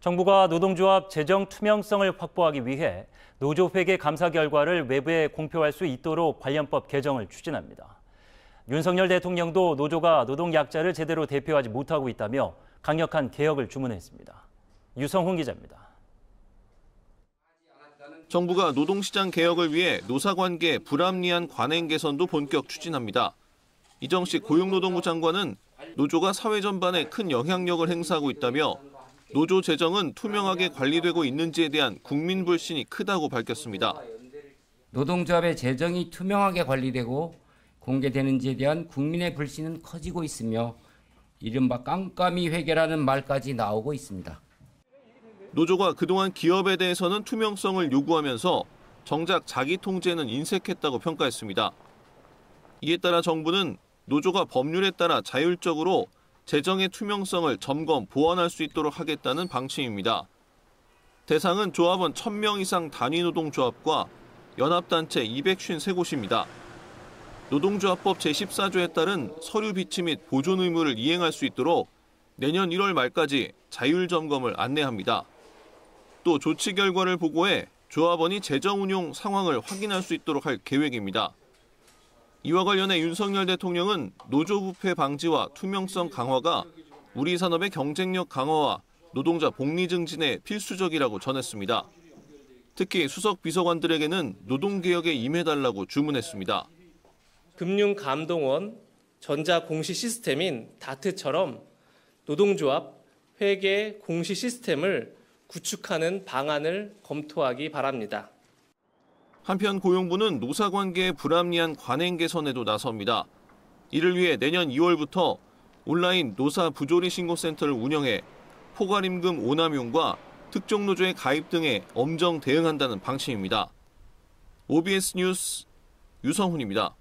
정부가 노동조합 재정 투명성을 확보하기 위해 노조 회계 감사 결과를 외부에 공표할 수 있도록 관련법 개정을 추진합니다. 윤석열 대통령도 노조가 노동 약자를 제대로 대표하지 못하고 있다며 강력한 개혁을 주문했습니다. 유성훈 기자입니다. 정부가 노동시장 개혁을 위해 노사관계 불합리한 관행 개선도 본격 추진합니다. 이정식 고용노동부 장관은 노조가 사회 전반에 큰 영향력을 행사하고 있다며 노조 재정은 투명하게 관리되고 있는지에 대한 국민 불신이 크다고 밝혔습니다. 노동조합의 재정이 투명하게 관리되고 공개되는지에 대한 국민의 불신은 커지고 있으며 이른바 깜깜이 회계라는 말까지 나오고 있습니다. 노조가 그동안 기업에 대해서는 투명성을 요구하면서 정작 자기 통제는 인색했다고 평가했습니다. 이에 따라 정부는 노조가 법률에 따라 자율적으로 재정의 투명성을 점검, 보완할 수 있도록 하겠다는 방침입니다. 대상은 조합원 1000명 이상 단위 노동조합과 연합단체 253곳입니다. 노동조합법 제14조에 따른 서류 비치 및 보존 의무를 이행할 수 있도록 내년 1월 말까지 자율 점검을 안내합니다. 또 조치 결과를 보고해 조합원이 재정 운용 상황을 확인할 수 있도록 할 계획입니다. 이와 관련해 윤석열 대통령은 노조 부패 방지와 투명성 강화가 우리 산업의 경쟁력 강화와 노동자 복리 증진에 필수적이라고 전했습니다. 특히 수석 비서관들에게는 노동개혁에 임해달라고 주문했습니다. 금융감동원 전자 공시 시스템인 다트처럼 노동조합 회계 공시 시스템을 구축하는 방안을 검토하기 바랍니다. 한편 고용부는 노사관계의 불합리한 관행 개선에도 나섭니다. 이를 위해 내년 2월부터 온라인 노사 부조리 신고센터를 운영해 포괄임금 오남용과 특정 노조의 가입 등에 엄정 대응한다는 방침입니다. OBS 뉴스 유성훈입니다.